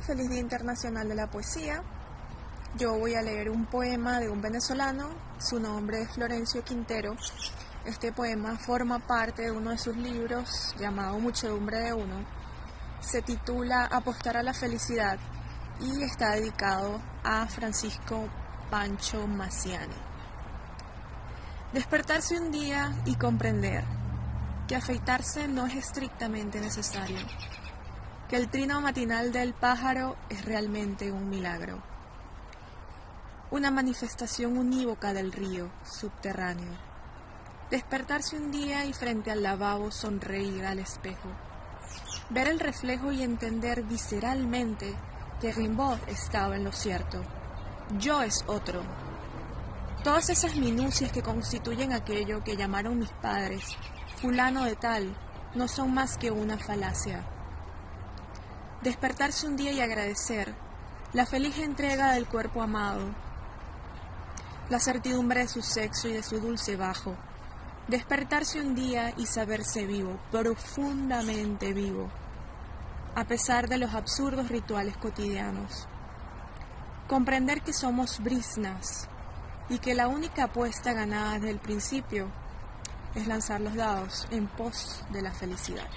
Feliz Día Internacional de la Poesía. Yo voy a leer un poema de un venezolano, su nombre es Florencio Quintero. Este poema forma parte de uno de sus libros llamado Muchedumbre de Uno. Se titula Apostar a la Felicidad y está dedicado a Francisco Pancho Maciani. Despertarse un día y comprender que afeitarse no es estrictamente necesario que el trino matinal del pájaro es realmente un milagro, una manifestación unívoca del río subterráneo. Despertarse un día y frente al lavabo sonreír al espejo, ver el reflejo y entender visceralmente que Rimbaud estaba en lo cierto. Yo es otro. Todas esas minucias que constituyen aquello que llamaron mis padres, fulano de tal, no son más que una falacia despertarse un día y agradecer la feliz entrega del cuerpo amado, la certidumbre de su sexo y de su dulce bajo, despertarse un día y saberse vivo, profundamente vivo, a pesar de los absurdos rituales cotidianos, comprender que somos brisnas y que la única apuesta ganada desde el principio es lanzar los dados en pos de la felicidad.